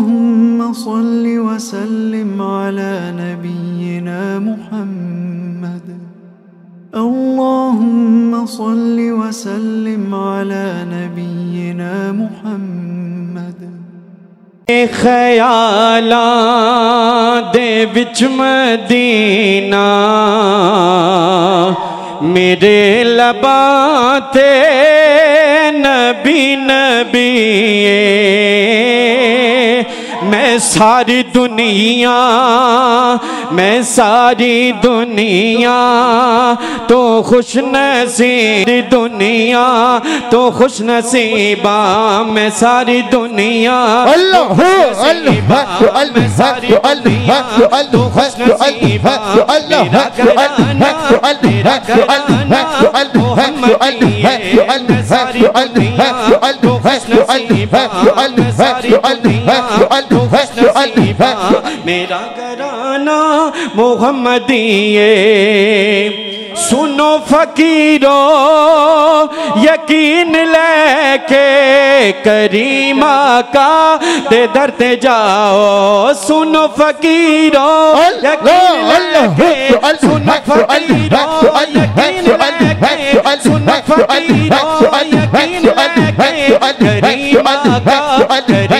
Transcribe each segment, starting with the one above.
اللهم صل وسلم على نبينا محمد. اللهم صل وسلم على نبينا محمد. خیالاں دے وچ مدینہ میرے لباں تے نبی نبی ساری دنیا میں ساری دنیا تو خوش نصیب دنیا تو خوش نصیبہ میں ساری دنیا اللہ اللہ اللہ ساری دنیا تو خوش نصیبہ، میرا گرانا محمدیے، سنو فقیروں یقین لے کے کریمہ کا تے درتے جاؤ، سنو فقیروں یقین لے کے، سنو فقیروں یقین لے کے، سنو فقیروں یقین لے کے، کریمہ کا دے درتے جاؤ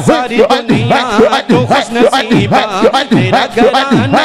ساری دنیا تو خوش نصیبا تیرا گھرانا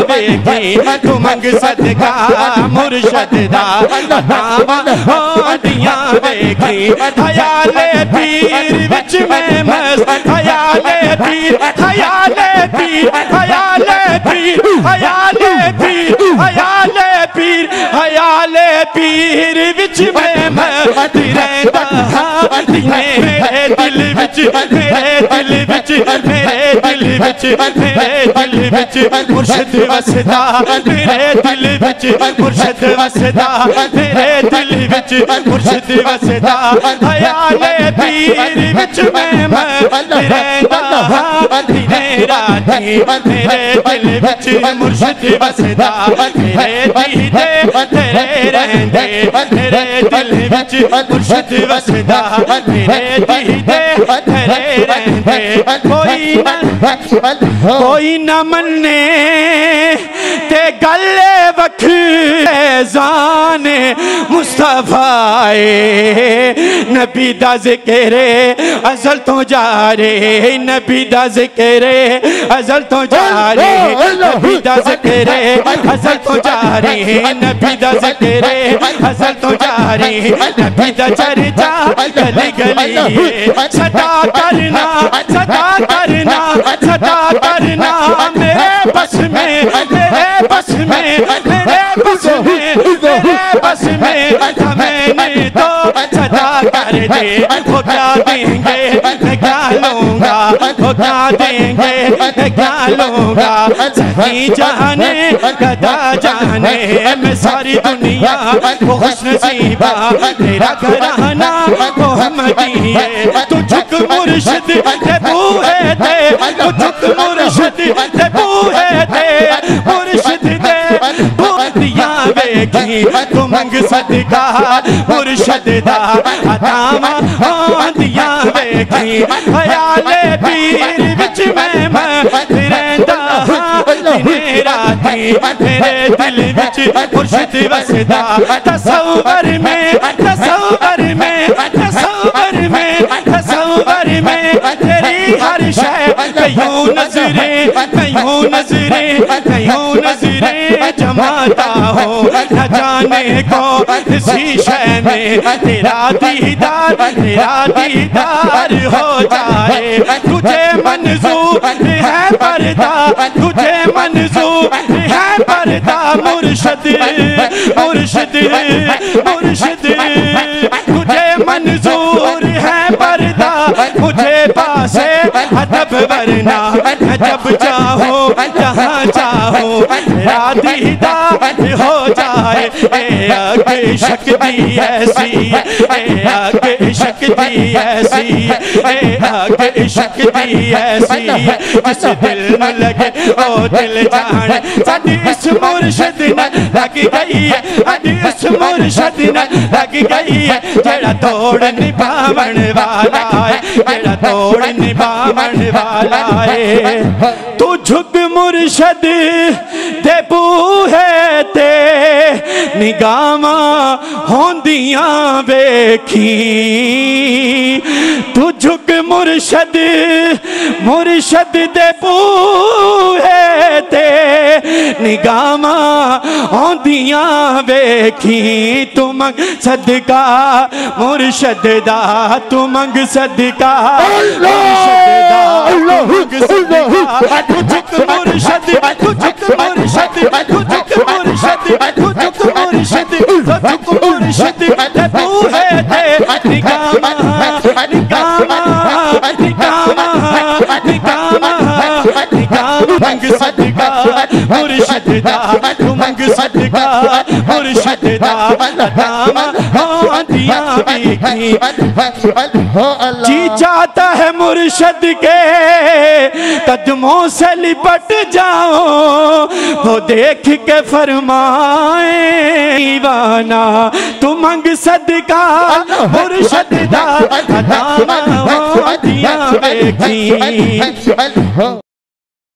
دیا بیگی منگ صدقہ مرشد دا حتاما ہو دیا بیگی حیال پیر وچ میں مست حیال پیر حیال پیر حیال پیر حیال پیر حیال پیر حیال پیر وچ میں مست رہتا میرے دل وچ میرے دل وچ میرے دل وچ میرے دل وچ مرشد وسدا میرے دل وچ مرشد وسدا میرے دل وچ مرشد وسدا حیال پیر وچ میں مست رہتا میرے دل وچ مرشد وسدا میرے دیدے تیرے رہندے میرے دل وچ مرشد وسدا میرے دیدے تیرے رہندے کوئی نہ کوئی نہ مننے گلے وکھ زانے مصطفیٰ نبی دا ذکر ازل تو جارے نبی دا ذکر ازل تو جارے نبی دا ذکر ازل تو جارے نبی دا ذکر ازل تو جارے نبی دا چرچا گلی گلی صدا کرنا صدا کرنا صدا کرنا میرے بس میں میرے بس میں میرے بس میں میرے بس میں ہمیں نہیں تو صدا کر دے وہ کیا دیں گے میں کیا لوں گا وہ کیا دیں گے میں کیا لوں گا صحیح جانے گدا جانے میں ساری دنیا وہ خوش نصیبہ تیرا گھرانا محمدی ہے تو جھک مرشد تے بو ہے تے تو جھک مرشد دیا بیگی تو منگ صدقہ، مرشد دا عطاما آندیا بیگی خیال پیر وچ میں میں رہندا ہاں دنے راتی میرے دل وچ مرشد وسدا۔ تصور میں تصور میں تصور میں تصور میں تیری ہر شے کیوں نظریں کیوں نظریں کیوں نظریں جماتا ہو۔ نہ جانے کو اسی شے میں تیرا دیدار تیرا دیدار ہو جائے۔ تجھے منظور ہے پردہ، تجھے منظور ہے پردہ۔ مرشد مرشد مرشد، تجھے منظور مجھے پاسے ادب ورنہ جب چاہو جہاں چاہو ہو جائے اے آگے شکتی ایسی اے آگے شکتی ایسی اے آگے شکتی ایسی جس دل نہ لگے او دل جانے ساڑی اس مرشد نہ لگ گئی ہے ساڑی اس مرشد نہ لگ گئی ہے جڑا توڑ نبھاون والا ہے، جڑا توڑ نبھاون والا ہے۔ تو جھک مرشد دے بوہے تے نگاما ہوندیاں بیکھی تو جھک مرشد مرشد دے بوہے تے نگاما ہوندیاں بیکھی تو منگ صدقہ مرشد دا تو منگ صدقہ مرشد دا تو منگ صدقہ تو جھک مرشد تو جھک مرشد تو جھک مرشد تے بوہے تے نگاما منگ صدقہ مرشد دا منگ صدقہ مرشد دا لداما آندیاں بیگی جی چاہتا ہے مرشد کے قدموں سے لپٹ جاؤ وہ دیکھ کے فرمائیں ایوانا، تو منگ صدقہ، مرشد دا داما ہو دیا بیگی